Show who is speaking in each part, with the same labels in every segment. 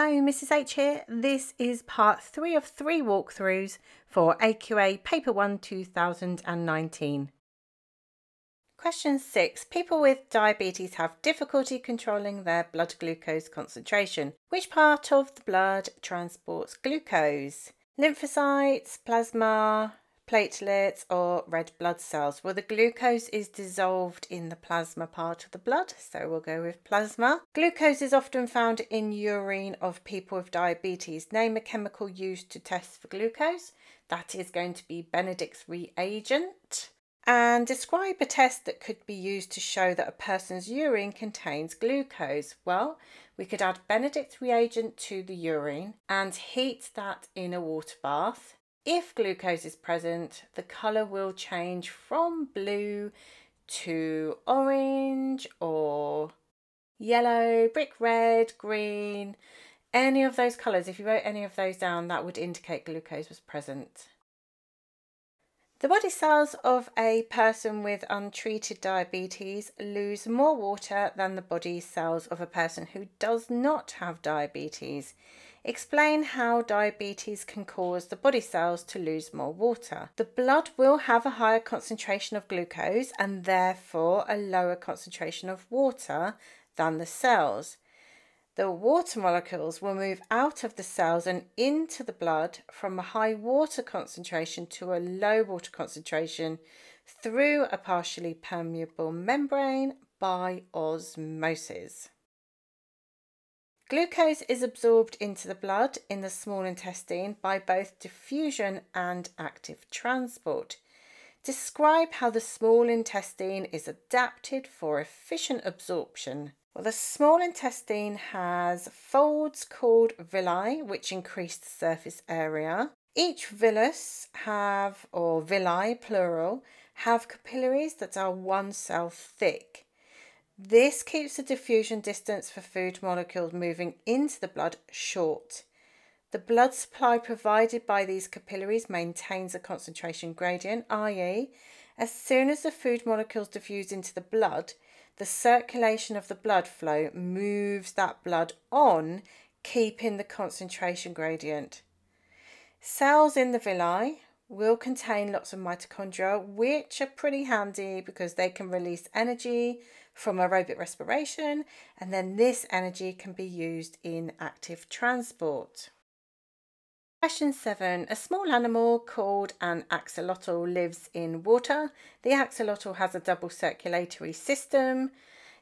Speaker 1: Hello, Mrs H here. This is part three of three walkthroughs for AQA Paper 1 2019. Question 6. People with diabetes have difficulty controlling their blood glucose concentration. Which part of the blood transports glucose? Lymphocytes, plasma, platelets or red blood cells. Well, the glucose is dissolved in the plasma part of the blood, so we'll go with plasma. Glucose is often found in urine of people with diabetes. Name a chemical used to test for glucose. That is going to be Benedict's reagent. And describe a test that could be used to show that a person's urine contains glucose. Well, we could add Benedict's reagent to the urine and heat that in a water bath if glucose is present, the colour will change from blue to orange or yellow, brick red, green, any of those colours. If you wrote any of those down, that would indicate glucose was present. The body cells of a person with untreated diabetes lose more water than the body cells of a person who does not have diabetes. Explain how diabetes can cause the body cells to lose more water. The blood will have a higher concentration of glucose and therefore a lower concentration of water than the cells. The water molecules will move out of the cells and into the blood from a high water concentration to a low water concentration through a partially permeable membrane by osmosis. Glucose is absorbed into the blood in the small intestine by both diffusion and active transport. Describe how the small intestine is adapted for efficient absorption. Well, the small intestine has folds called villi, which increase the surface area. Each villus have, or villi plural, have capillaries that are one cell thick. This keeps the diffusion distance for food molecules moving into the blood short. The blood supply provided by these capillaries maintains a concentration gradient, i.e., as soon as the food molecules diffuse into the blood, the circulation of the blood flow moves that blood on, keeping the concentration gradient. Cells in the villi will contain lots of mitochondria, which are pretty handy because they can release energy from aerobic respiration, and then this energy can be used in active transport. Question 7. A small animal called an axolotl lives in water. The axolotl has a double circulatory system.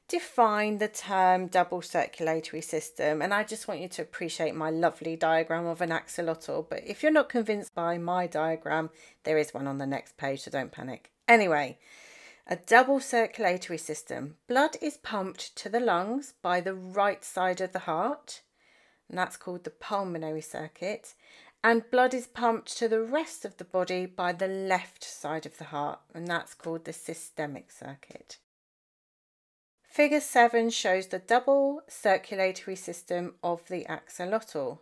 Speaker 1: Define the term double circulatory system. And I just want you to appreciate my lovely diagram of an axolotl. But if you're not convinced by my diagram, there is one on the next page, so don't panic. Anyway, a double circulatory system. Blood is pumped to the lungs by the right side of the heart, and that's called the pulmonary circuit. And blood is pumped to the rest of the body by the left side of the heart, and that's called the systemic circuit. Figure 7 shows the double circulatory system of the axolotl.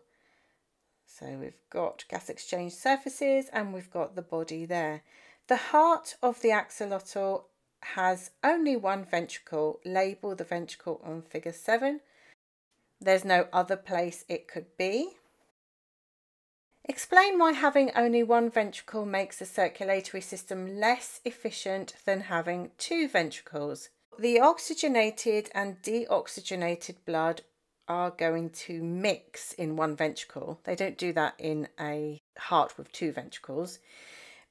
Speaker 1: So we've got gas exchange surfaces and we've got the body there. The heart of the axolotl has only one ventricle. Label the ventricle on figure 7. There's no other place it could be. Explain why having only one ventricle makes the circulatory system less efficient than having two ventricles. The oxygenated and deoxygenated blood are going to mix in one ventricle. They don't do that in a heart with two ventricles.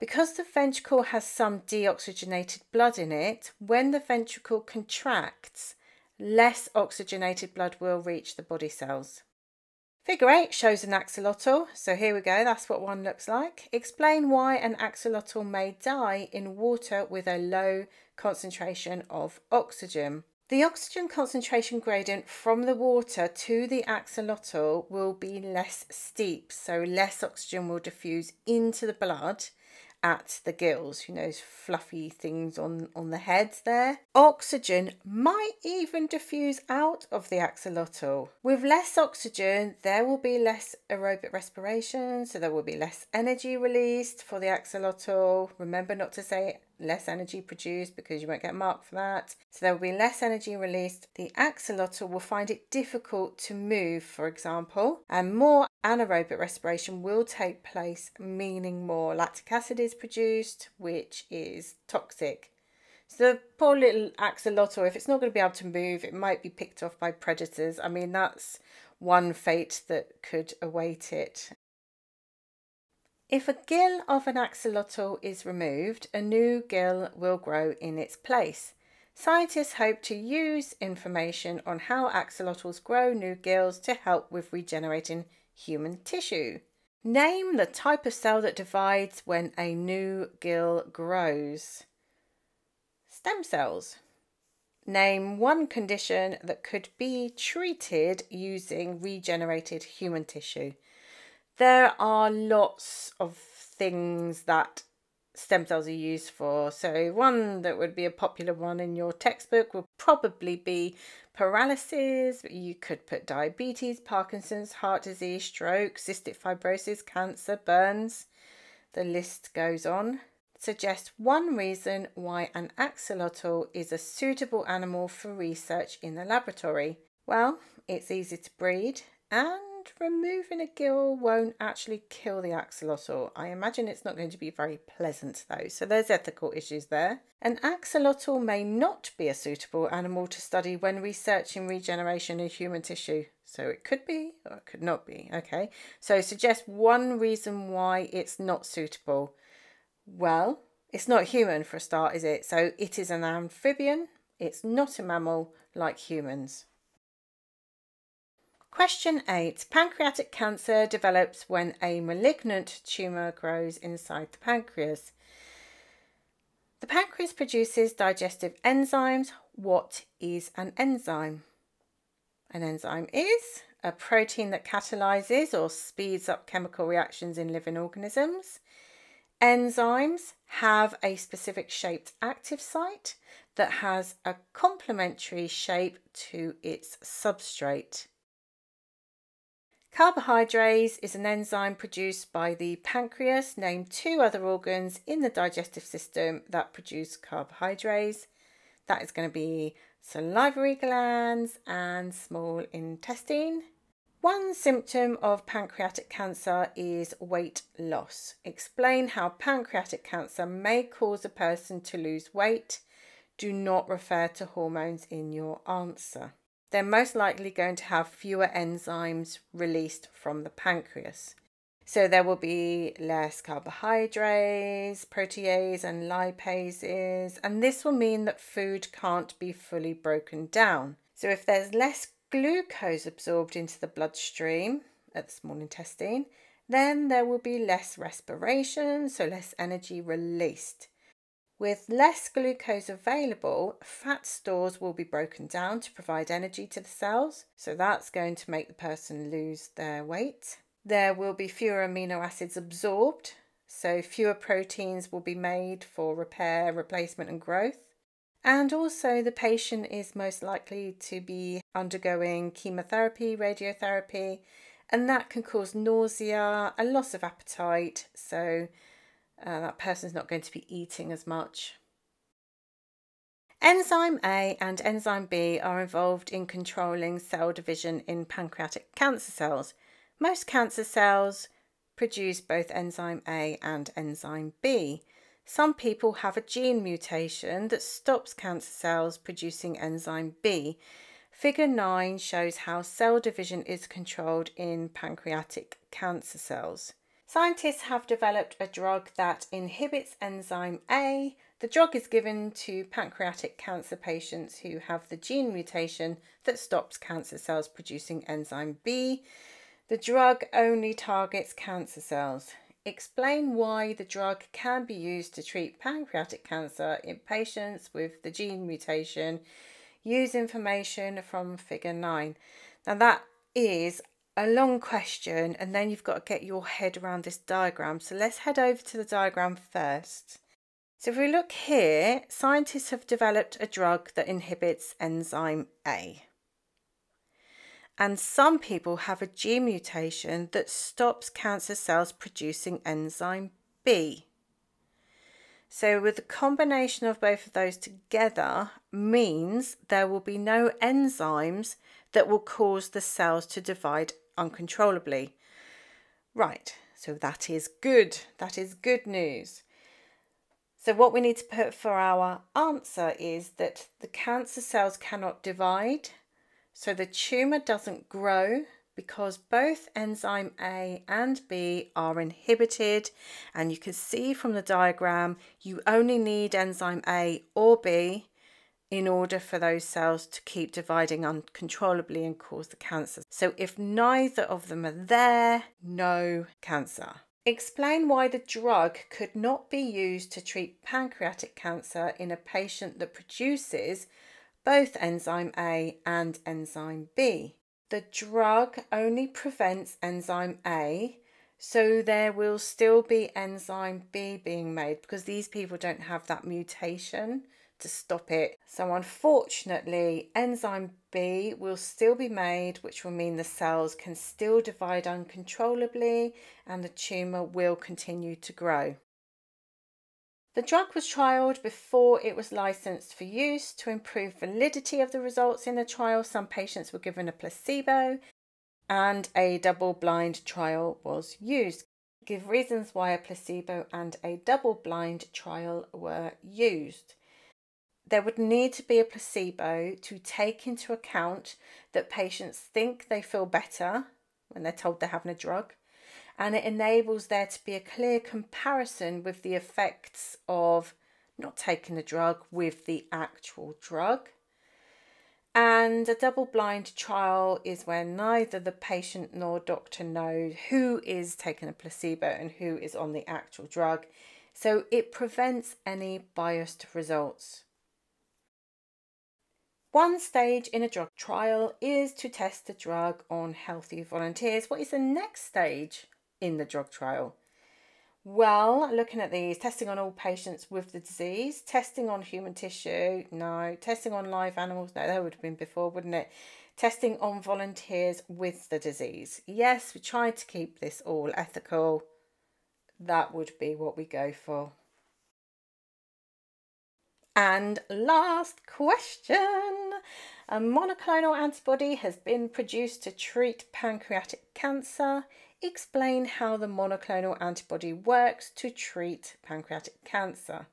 Speaker 1: Because the ventricle has some deoxygenated blood in it, when the ventricle contracts, less oxygenated blood will reach the body cells. Figure 8 shows an axolotl, so here we go, that's what one looks like. Explain why an axolotl may die in water with a low concentration of oxygen. The oxygen concentration gradient from the water to the axolotl will be less steep, so less oxygen will diffuse into the blood at the gills, you know, those fluffy things on, on the heads there. Oxygen might even diffuse out of the axolotl. With less oxygen, there will be less aerobic respiration, so there will be less energy released for the axolotl. Remember not to say less energy produced because you won't get marked for that. So there will be less energy released. The axolotl will find it difficult to move, for example, and more anaerobic respiration will take place, meaning more lactic acid is produced, which is toxic. So the poor little axolotl, if it's not going to be able to move, it might be picked off by predators. I mean, that's one fate that could await it. If a gill of an axolotl is removed, a new gill will grow in its place. Scientists hope to use information on how axolotls grow new gills to help with regenerating human tissue. Name the type of cell that divides when a new gill grows. Stem cells. Name one condition that could be treated using regenerated human tissue. There are lots of things that stem cells are used for. So, one that would be a popular one in your textbook would probably be paralysis. You could put diabetes, Parkinson's, heart disease, stroke, cystic fibrosis, cancer, burns. The list goes on. Suggest one reason why an axolotl is a suitable animal for research in the laboratory. Well, it's easy to breed and removing a gill won't actually kill the axolotl. I imagine it's not going to be very pleasant though, so there's ethical issues there. An axolotl may not be a suitable animal to study when researching regeneration in human tissue. So it could be or it could not be. Okay, so suggest one reason why it's not suitable. Well, it's not human for a start, is it? So it is an amphibian. It's not a mammal like humans. Question 8. Pancreatic cancer develops when a malignant tumour grows inside the pancreas. The pancreas produces digestive enzymes. What is an enzyme? An enzyme is a protein that catalyzes or speeds up chemical reactions in living organisms. Enzymes have a specific shaped active site that has a complementary shape to its substrate. Carbohydrase is an enzyme produced by the pancreas. Name two other organs in the digestive system that produce carbohydrase. That is going to be salivary glands and small intestine. One symptom of pancreatic cancer is weight loss. Explain how pancreatic cancer may cause a person to lose weight. Do not refer to hormones in your answer they're most likely going to have fewer enzymes released from the pancreas. So there will be less carbohydrase, protease, and lipases, and this will mean that food can't be fully broken down. So if there's less glucose absorbed into the bloodstream at the small intestine, then there will be less respiration, so less energy released. With less glucose available, fat stores will be broken down to provide energy to the cells, so that's going to make the person lose their weight. There will be fewer amino acids absorbed, so fewer proteins will be made for repair, replacement, and growth. And also, the patient is most likely to be undergoing chemotherapy, radiotherapy, and that can cause nausea, a loss of appetite. So, uh, that person's not going to be eating as much. Enzyme A and enzyme B are involved in controlling cell division in pancreatic cancer cells. Most cancer cells produce both enzyme A and enzyme B. Some people have a gene mutation that stops cancer cells producing enzyme B. Figure 9 shows how cell division is controlled in pancreatic cancer cells. Scientists have developed a drug that inhibits enzyme A. The drug is given to pancreatic cancer patients who have the gene mutation that stops cancer cells producing enzyme B. The drug only targets cancer cells. Explain why the drug can be used to treat pancreatic cancer in patients with the gene mutation. Use information from figure 9. Now, that is a long question and then you've got to get your head around this diagram. So let's head over to the diagram first. So if we look here, scientists have developed a drug that inhibits enzyme A. And some people have a gene mutation that stops cancer cells producing enzyme B. So with the combination of both of those together means there will be no enzymes that will cause the cells to divide uncontrollably. Right, so that is good. That is good news. So what we need to put for our answer is that the cancer cells cannot divide, so the tumour doesn't grow because both enzyme A and B are inhibited and you can see from the diagram you only need enzyme A or B in order for those cells to keep dividing uncontrollably and cause the cancer. So if neither of them are there, no cancer. Explain why the drug could not be used to treat pancreatic cancer in a patient that produces both enzyme A and enzyme B. The drug only prevents enzyme A, so there will still be enzyme B being made because these people don't have that mutation to stop it. So unfortunately, enzyme B will still be made, which will mean the cells can still divide uncontrollably and the tumour will continue to grow. The drug was trialled before it was licensed for use. To improve validity of the results in the trial, some patients were given a placebo and a double blind trial was used. Give reasons why a placebo and a double blind trial were used. There would need to be a placebo to take into account that patients think they feel better when they're told they're having a drug and it enables there to be a clear comparison with the effects of not taking the drug with the actual drug. And a double blind trial is where neither the patient nor doctor knows who is taking a placebo and who is on the actual drug. So it prevents any biased results. One stage in a drug trial is to test the drug on healthy volunteers. What is the next stage? in the drug trial? Well, looking at these, testing on all patients with the disease, testing on human tissue, no. Testing on live animals, no, that would have been before, wouldn't it? Testing on volunteers with the disease. Yes, we tried to keep this all ethical. That would be what we go for. And last question. A monoclonal antibody has been produced to treat pancreatic cancer. Explain how the monoclonal antibody works to treat pancreatic cancer.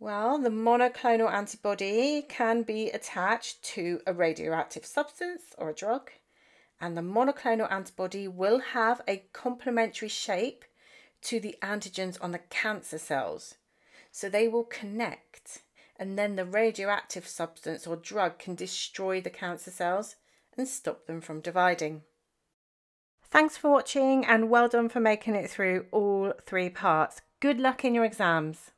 Speaker 1: Well, the monoclonal antibody can be attached to a radioactive substance or a drug, and the monoclonal antibody will have a complementary shape to the antigens on the cancer cells. So they will connect, and then the radioactive substance or drug can destroy the cancer cells and stop them from dividing. Thanks for watching and well done for making it through all three parts. Good luck in your exams.